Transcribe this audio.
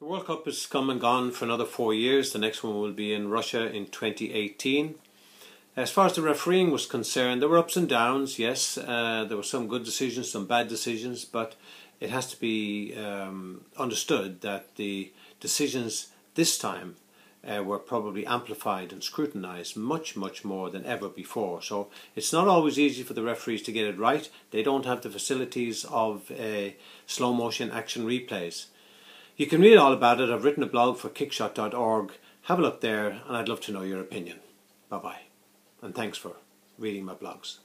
The World Cup has come and gone for another four years. The next one will be in Russia in 2018. As far as the refereeing was concerned, there were ups and downs. Yes, uh, there were some good decisions, some bad decisions, but it has to be um, understood that the decisions this time uh, were probably amplified and scrutinised much, much more than ever before. So it's not always easy for the referees to get it right. They don't have the facilities of uh, slow motion action replays. You can read all about it. I've written a blog for kickshot.org. Have a look there, and I'd love to know your opinion. Bye bye. And thanks for reading my blogs.